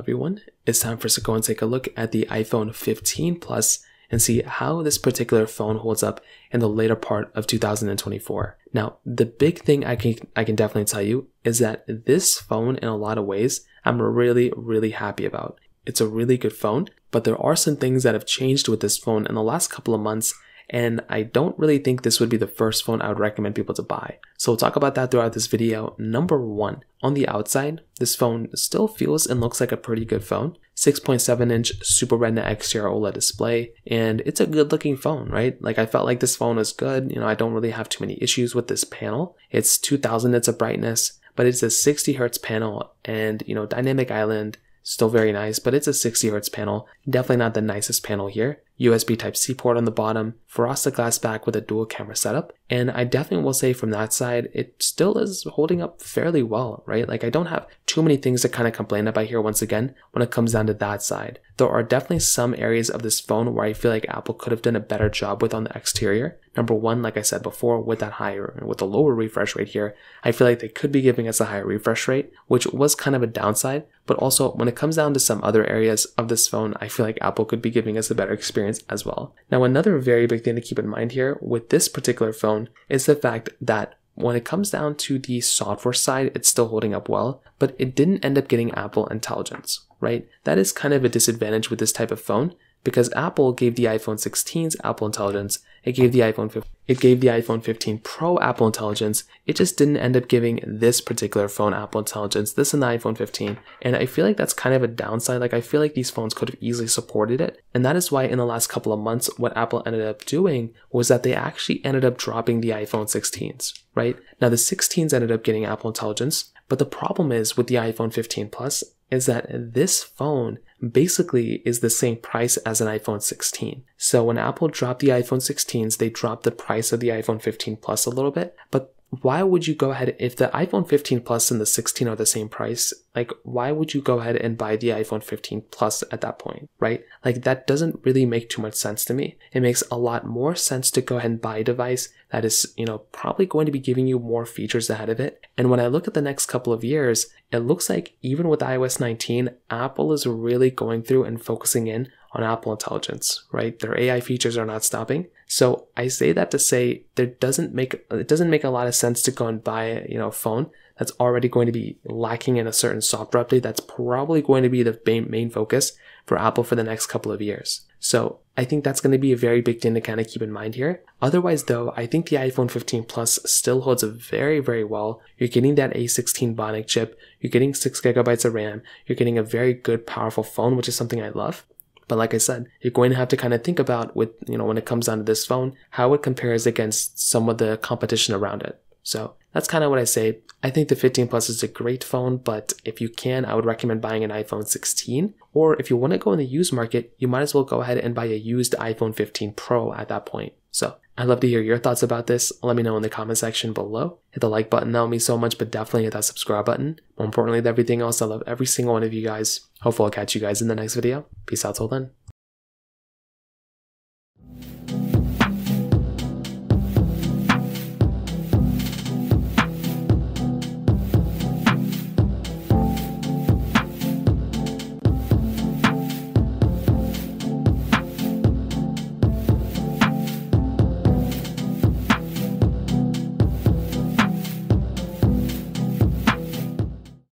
everyone, it's time for us to go and take a look at the iPhone 15 Plus and see how this particular phone holds up in the later part of 2024. Now, the big thing I can I can definitely tell you is that this phone in a lot of ways I'm really really happy about. It's a really good phone, but there are some things that have changed with this phone in the last couple of months and I don't really think this would be the first phone I would recommend people to buy. So we'll talk about that throughout this video. Number one, on the outside, this phone still feels and looks like a pretty good phone. 6.7 inch Super Retina XDR OLED display, and it's a good looking phone, right? Like I felt like this phone was good. You know, I don't really have too many issues with this panel. It's 2000 nits of brightness, but it's a 60 hertz panel and, you know, dynamic island, still very nice, but it's a 60 hertz panel. Definitely not the nicest panel here. USB Type-C port on the bottom, frosted glass back with a dual camera setup, and I definitely will say from that side, it still is holding up fairly well, right? Like I don't have too many things to kind of complain about here once again when it comes down to that side. There are definitely some areas of this phone where I feel like Apple could have done a better job with on the exterior. Number one, like I said before, with that higher, with the lower refresh rate here, I feel like they could be giving us a higher refresh rate, which was kind of a downside. But also when it comes down to some other areas of this phone, I feel like Apple could be giving us a better experience experience as well. Now, another very big thing to keep in mind here with this particular phone is the fact that when it comes down to the software side, it's still holding up well, but it didn't end up getting Apple Intelligence, right? That is kind of a disadvantage with this type of phone because Apple gave the iPhone 16's Apple Intelligence it gave the iPhone 15, it gave the iPhone 15 Pro Apple Intelligence. It just didn't end up giving this particular phone Apple Intelligence, this and the iPhone 15. And I feel like that's kind of a downside. Like I feel like these phones could have easily supported it. And that is why in the last couple of months, what Apple ended up doing was that they actually ended up dropping the iPhone 16s, right? Now the 16s ended up getting Apple Intelligence, but the problem is with the iPhone 15 Plus is that this phone basically is the same price as an iPhone 16. So when Apple dropped the iPhone 16s, they dropped the price of the iPhone 15 Plus a little bit, but why would you go ahead if the iPhone 15 Plus and the 16 are the same price? Like, why would you go ahead and buy the iPhone 15 Plus at that point, right? Like, that doesn't really make too much sense to me. It makes a lot more sense to go ahead and buy a device that is, you know, probably going to be giving you more features ahead of it. And when I look at the next couple of years, it looks like even with iOS 19, Apple is really going through and focusing in on Apple Intelligence, right? Their AI features are not stopping. So I say that to say there doesn't make it doesn't make a lot of sense to go and buy you know a phone that's already going to be lacking in a certain software update. That's probably going to be the main, focus for Apple for the next couple of years. So I think that's going to be a very big thing to kind of keep in mind here. Otherwise though, I think the iPhone 15 Plus still holds up very, very well. You're getting that A16 Bionic chip. You're getting six gigabytes of RAM. You're getting a very good, powerful phone, which is something I love. But like I said, you're going to have to kind of think about with, you know, when it comes down to this phone, how it compares against some of the competition around it. So that's kind of what I say. I think the 15 Plus is a great phone, but if you can, I would recommend buying an iPhone 16. Or if you want to go in the used market, you might as well go ahead and buy a used iPhone 15 Pro at that point. So I'd love to hear your thoughts about this. Let me know in the comment section below. Hit the like button, that would mean so much, but definitely hit that subscribe button. More importantly than everything else, I love every single one of you guys. Hopefully I'll catch you guys in the next video. Peace out till then.